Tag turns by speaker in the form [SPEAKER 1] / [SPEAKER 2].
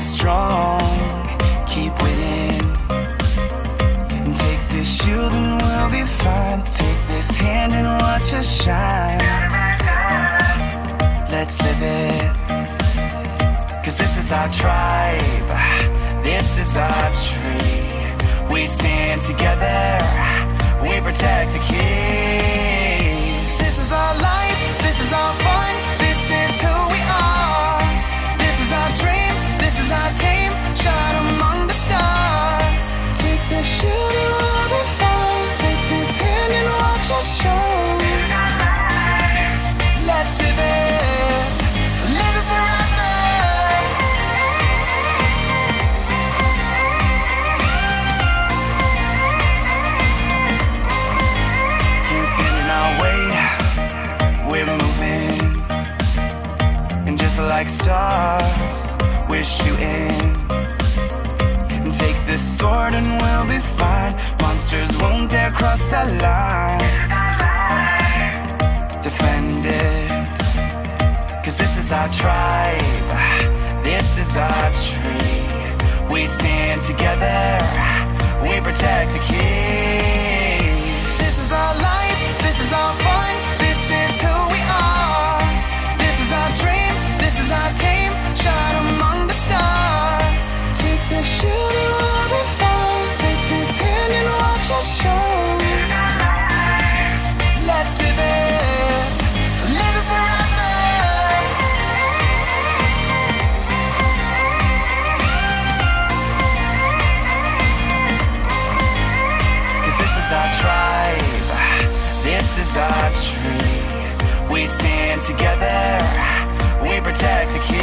[SPEAKER 1] strong, keep winning. Take this shield and we'll be fine. Take this hand and watch us shine. Let's live it. Cause this is our tribe, this is our tree. We stand together, we protect the keys. This is our life, this is our fun, this is who we are. And just like stars, we're shooting. And take this sword and we'll be fine. Monsters won't dare cross that line. Defend it. Cause this is our tribe, this is our tree. We stand together, we protect the keys. This is our life, this is our fun, this is who our tribe, this is our tree. We stand together, we protect the